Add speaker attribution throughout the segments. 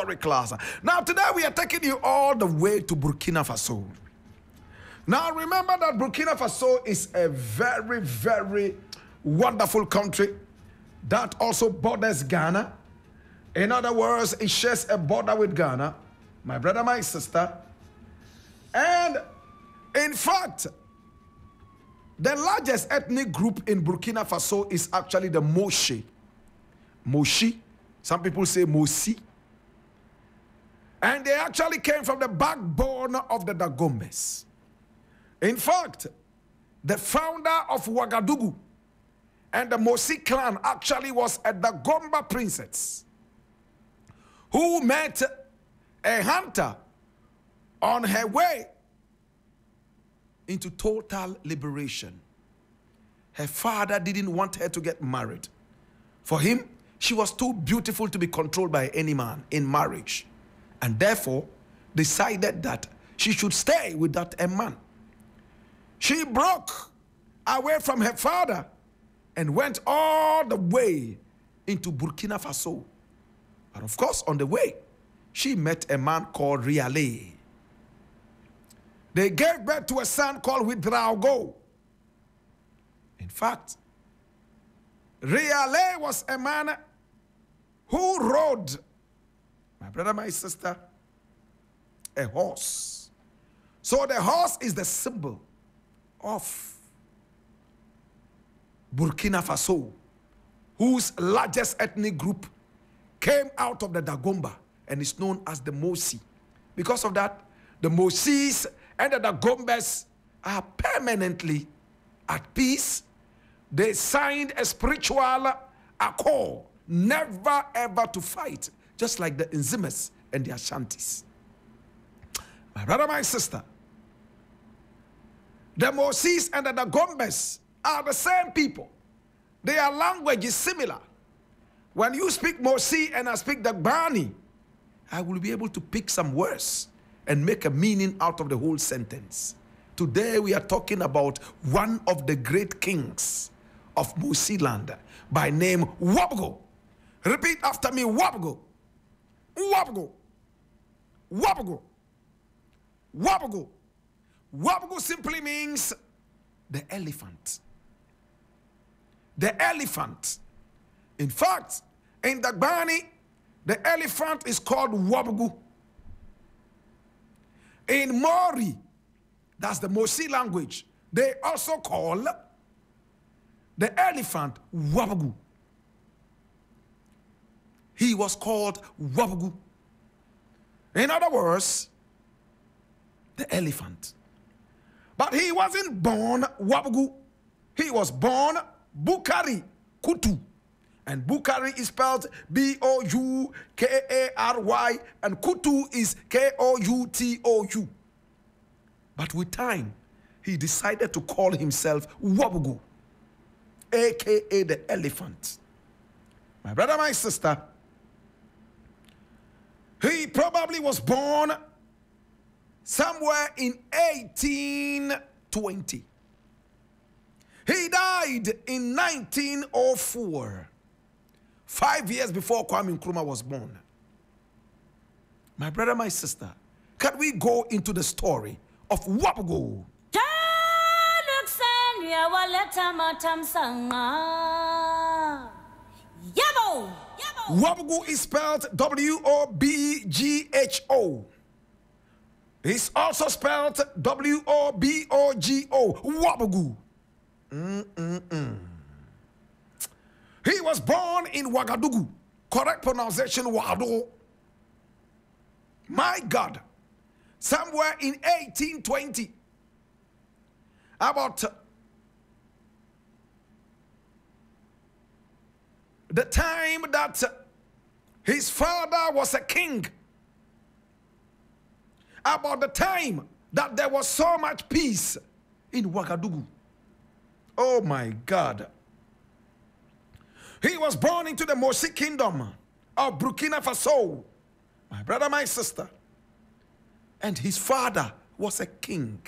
Speaker 1: history class. Now, today we are taking you all the way to Burkina Faso. Now, remember that Burkina Faso is a very, very wonderful country that also borders Ghana. In other words, it shares a border with Ghana, my brother, my sister. And in fact, the largest ethnic group in Burkina Faso is actually the Moshi. Moshi. Some people say Mosi. And they actually came from the backbone of the Dagombes. In fact, the founder of Ouagadougou and the Mosi clan actually was a Dagomba princess who met a hunter on her way into total liberation. Her father didn't want her to get married. For him, she was too beautiful to be controlled by any man in marriage, and therefore decided that she should stay with that a man. She broke away from her father and went all the way into Burkina Faso. But of course, on the way, she met a man called Riale. They gave birth to a son called Ouedraogo. In fact, Riale was a man who rode, my brother, my sister, a horse. So the horse is the symbol of Burkina Faso, whose largest ethnic group came out of the Dagomba and is known as the Mosi. Because of that, the Mosis and the Dagombas are permanently at peace. They signed a spiritual accord, never ever to fight, just like the Nzimes and the Ashantis. My brother, my sister, the Mosis and the Dagombes are the same people. Their language is similar. When you speak Mosi and I speak Dagbani, I will be able to pick some words and make a meaning out of the whole sentence. Today we are talking about one of the great kings of Musiland by name Wabgo. Repeat after me Wabgo. Wabgo. Wabgo. Wabgo. Wabgo simply means the elephant. The elephant. In fact, in the Dagbani, the elephant is called Wabgu. In Mooré, that's the Mosi language, they also call the elephant Wabugu. He was called Wabugu. In other words, the elephant. But he wasn't born Wabugu. He was born Bukari Kutu. And Bukari is spelled B O U K A R Y, and Kutu is K O U T O U. But with time, he decided to call himself Wabugu, aka the elephant. My brother, my sister, he probably was born somewhere in 1820. He died in 1904 five years before Kwame Nkrumah was born. My brother, my sister, can we go into the story of Wabugo? Wabugo is spelled W O B G H O. It's also spelled W O B O G O. Wabugu. Mm-mm-mm. He was born in Ouagadougou. Correct pronunciation, Wado. My God. Somewhere in 1820. About uh, the time that his father was a king. About the time that there was so much peace in Ouagadougou. Oh my God. He was born into the Mosi kingdom of Burkina Faso. My brother, my sister. And his father was a king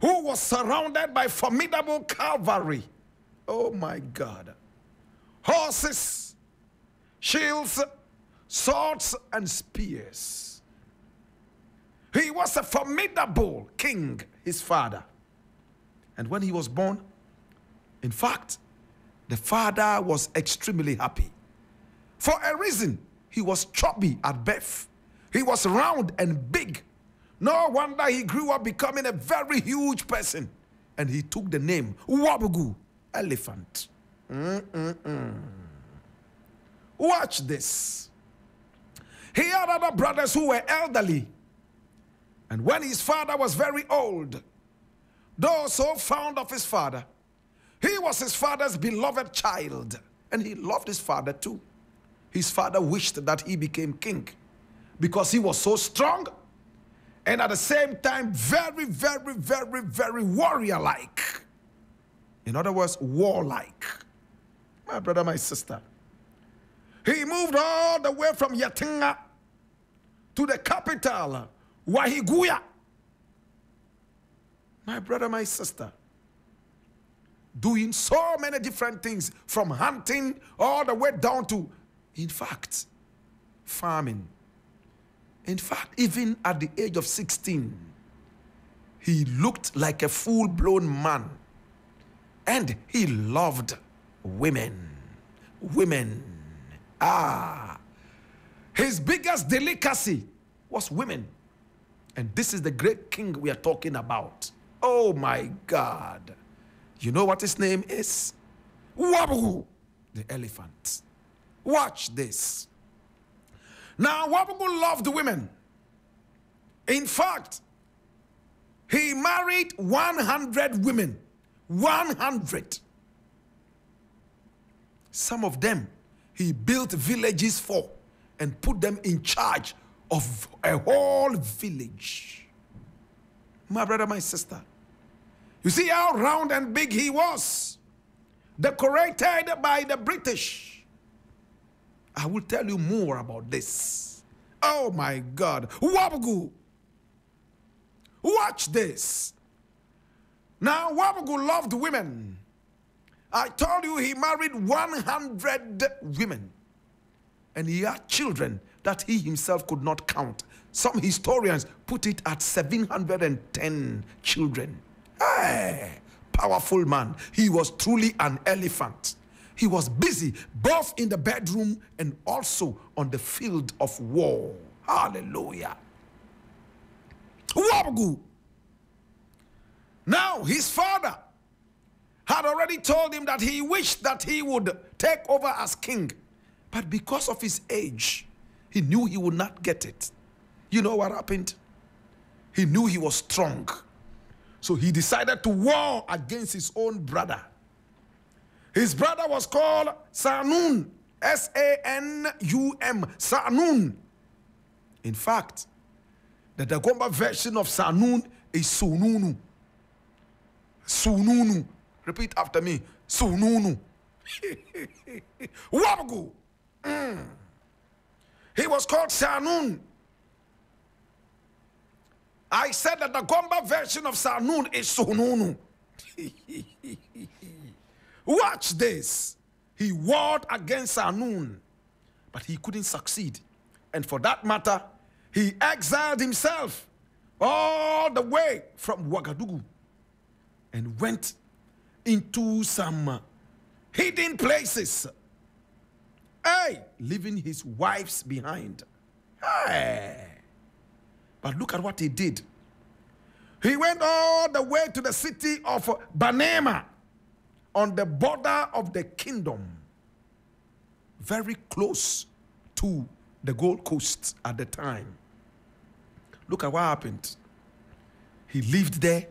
Speaker 1: who was surrounded by formidable cavalry. Oh my God. Horses, shields, swords and spears. He was a formidable king, his father. And when he was born, in fact, the father was extremely happy. For a reason, he was chubby at birth. He was round and big. No wonder he grew up becoming a very huge person. And he took the name Wabugu, elephant. Mm-mm-mm. Watch this. He had other brothers who were elderly. And when his father was very old, though so fond of his father, he was his father's beloved child. And he loved his father too. His father wished that he became king because he was so strong and at the same time very, very, very, very warrior like. In other words, warlike. My brother, my sister. He moved all the way from Yatenga to the capital, Ouahigouya. My brother, my sister. Doing so many different things from hunting all the way down to, in fact, farming. In fact, even at the age of 16, he looked like a full blown man. And he loved women. Women. Ah. His biggest delicacy was women. And this is the great king we are talking about. Oh my God. You know what his name is? Wabu, the elephant. Watch this. Now, Wabugu loved women. In fact, he married 100 women. 100. Some of them he built villages for and put them in charge of a whole village. My brother, my sister. You see how round and big he was, decorated by the British. I will tell you more about this. Oh my God. Wabugu. Watch this. Now, Wabugu loved women. I told you he married 100 women. And he had children that he himself could not count. Some historians put it at 710 children. Hey, powerful man. He was truly an elephant. He was busy both in the bedroom and also on the field of war. Hallelujah. Wabugu. Now, his father had already told him that he wished that he would take over as king. But because of his age, he knew he would not get it. You know what happened? He knew he was strong. So he decided to war against his own brother. His brother was called Sanun, S A N U M, Sanun. In fact, the Dagomba version of Sanun is Sununu. Sununu. Repeat after me. Sununu. Wabugu. Mm. He was called Sanun. I said that the Gomba version of Sanun is Sununu. Watch this. He warred against Sanun, but he couldn't succeed. And for that matter, he exiled himself all the way from Ouagadougou and went into some hidden places. Hey, leaving his wives behind. Hey. But look at what he did. He went all the way to the city of Banema on the border of the kingdom, very close to the Gold Coast at the time. Look at what happened. He lived there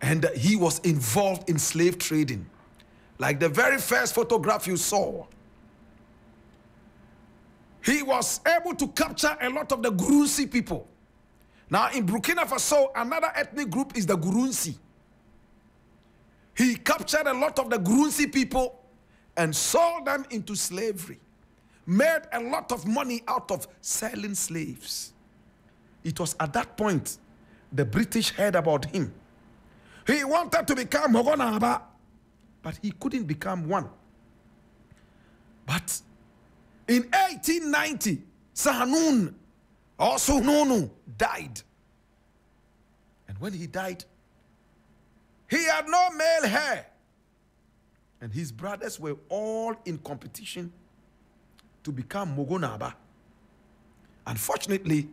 Speaker 1: and he was involved in slave trading. Like the very first photograph you saw. He was able to capture a lot of the Gurunsi people. Now in Burkina Faso, another ethnic group is the Gurunsi. He captured a lot of the Gurunsi people and sold them into slavery. Made a lot of money out of selling slaves. It was at that point the British heard about him. He wanted to become Mogho Naba, but he couldn't become one. But In 1890, Sahanun or Sununu died. And when he died, he had no male hair. And his brothers were all in competition to become Mogho Naba. Unfortunately,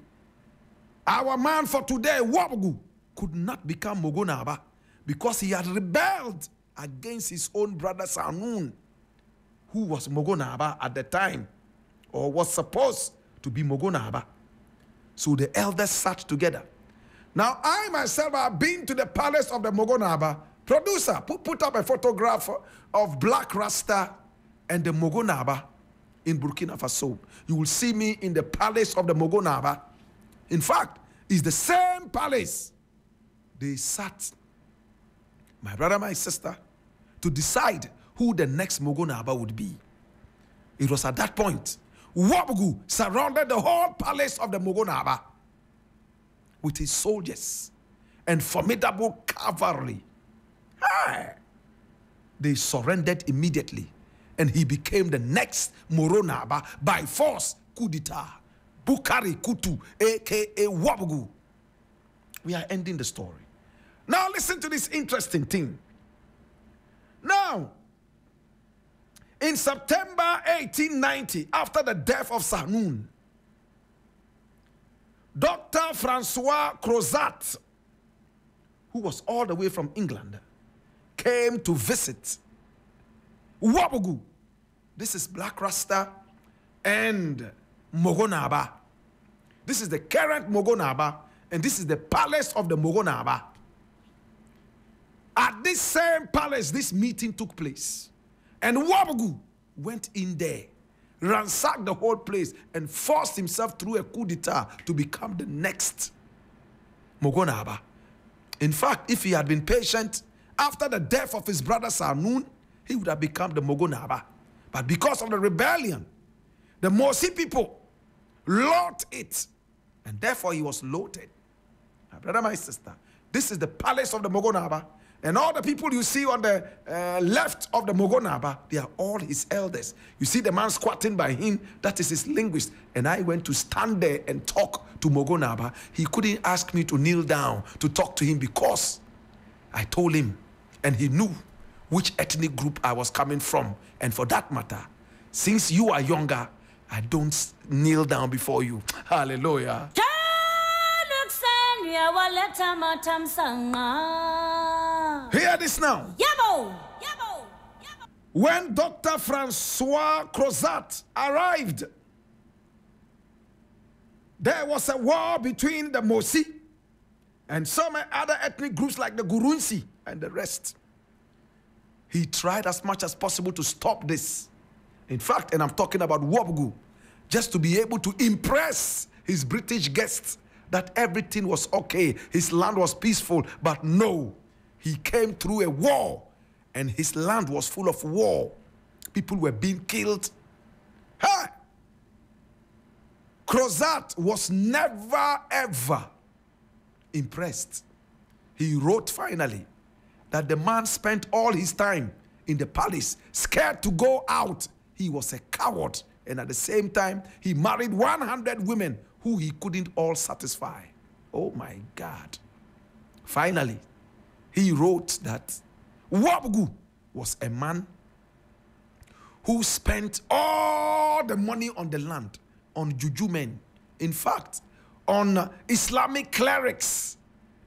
Speaker 1: our man for today, Wabugu, could not become Mogho Naba because he had rebelled against his own brother Sanun, who was Mogho Naba at the time, or was supposed to be Mogho Naba. So the elders sat together. Now, I myself have been to the palace of the Mogho Naba. Producer, put, put up a photograph of Blakk Rasta and the Mogho Naba in Burkina Faso. You will see me in the palace of the Mogho Naba. In fact, it's the same palace. They sat, my brother, my sister, to decide who the next Mogho Naba would be. It was at that point Wabugu surrounded the whole palace of the Mogho Naba with his soldiers and formidable cavalry. Hey! They surrendered immediately and he became the next Moronaba by force, coup d'etat. Bukari Kutu, aka Wabugu. We are ending the story. Now, listen to this interesting thing. Now, in September 1890, after the death of Sahnoun, Dr. Francois Crozat, who was all the way from England, came to visit Wabugu. This is Blakk Rasta and Mogho Naba. This is the current Mogho Naba, and this is the palace of the Mogho Naba. At this same palace, this meeting took place. And Wabugu went in there, ransacked the whole place, and forced himself through a coup d'etat to become the next Mogho Naba. In fact, if he had been patient, after the death of his brother Sarnoun, he would have become the Mogho Naba. But because of the rebellion, the Mosi people lost it, and therefore he was loaded. My brother, my sister, this is the palace of the Mogho Naba. And all the people you see on the uh, left of the Mogho Naba, they are all his elders. You see the man squatting by him, that is his linguist. And I went to stand there and talk to Mogho Naba. He couldn't ask me to kneel down to talk to him because I told him, and he knew which ethnic group I was coming from. And for that matter, since you are younger, I don't kneel down before you. Hallelujah. Hear this now.
Speaker 2: Yabo! Yabo! Yabo!
Speaker 1: When Dr. Francois Crozat arrived, there was a war between the Mosi and some other ethnic groups like the Gurunsi and the rest. He tried as much as possible to stop this. In fact, and I'm talking about Wabugu, just to be able to impress his British guests that everything was okay, his land was peaceful, but no, he came through a war and his land was full of war. People were being killed. Hey! Crozat was never ever impressed. He wrote finally that the man spent all his time in the palace, scared to go out. He was a coward. And at the same time, he married 100 women who he couldn't all satisfy. Oh my God. Finally, he wrote that Wabgu was a man who spent all the money on the land on juju men. In fact, on Islamic clerics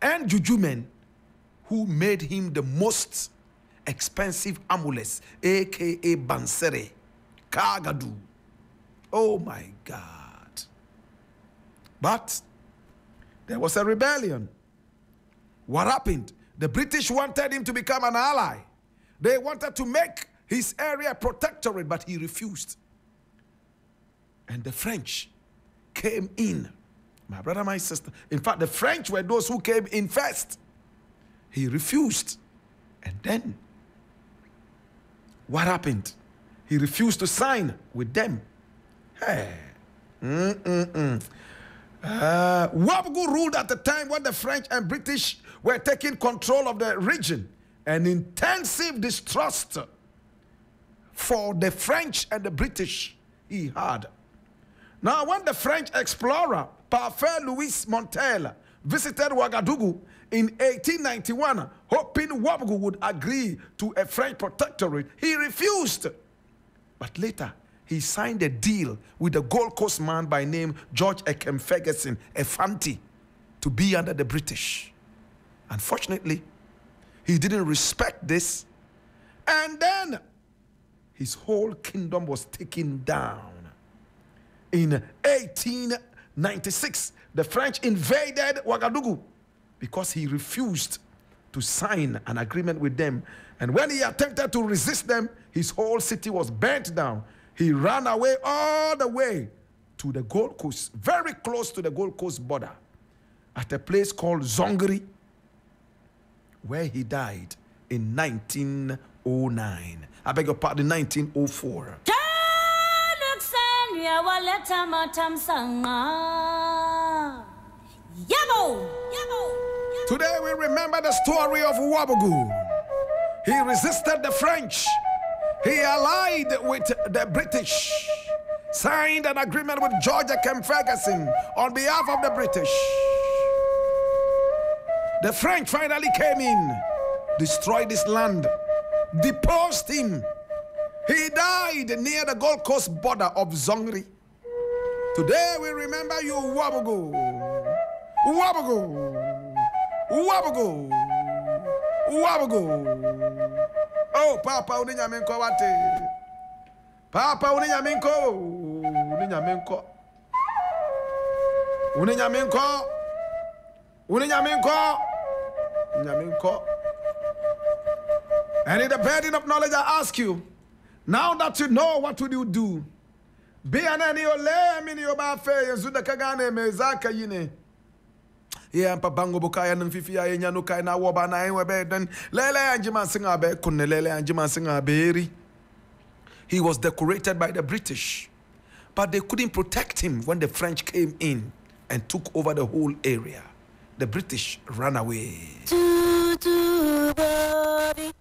Speaker 1: and juju men who made him the most expensive amulets, aka Bansere, Kagadu. Oh my God. But there was a rebellion. What happened? The British wanted him to become an ally. They wanted to make his area protectorate, but he refused. And the French came in. My brother, my sister. In fact, the French were those who came in first. He refused. And then, what happened? He refused to sign with them. Hey. Mm-mm-mm. Uh, Wabugu ruled at the time when the French and British were taking control of the region. An intensive distrust for the French and the British he had. Now, when the French explorer Parfait Louis Monteil visited Ouagadougou in 1891, hoping Ouagadougou would agree to a French protectorate, he refused. But later, he signed a deal with a Gold Coast man by name George Ekem Ferguson, a Fanti, to be under the British. Unfortunately, he didn't respect this, and then his whole kingdom was taken down. In 1896, the French invaded Ouagadougou because he refused to sign an agreement with them. And when he attempted to resist them, his whole city was burnt down. He ran away all the way to the Gold Coast, very close to the Gold Coast border, at a place called Zongri, where he died in 1909. I beg your pardon, 1904.
Speaker 2: Tanuksen waleta matamsanga. Yabo! Yabo!
Speaker 1: Today we remember the story of Wabogu. He resisted the French. He allied with the British, signed an agreement with George Ekem Ferguson on behalf of the British. The French finally came in, destroyed his land, deposed him. He died near the Gold Coast border of Zongri. Today we remember you, Wabogo. Wabogo. Wabogo. Wabogo. Oh, Papa, uninyamenko wate. Papa, uninyamenko. Uninyamenko. Uninyamenko. Uninyamenko. Uninyamenko. And in the burden of knowledge, I ask you, now that you know, what would you do? Be an any ole oh, mini oba fe yanzu da ka gane me pa bango kai na woba na lele anjima singa be kunne lele anjima singa. He was decorated by the British, but they couldn't protect him when the French came in and took over the whole area. The British ran away.
Speaker 2: Tutu body.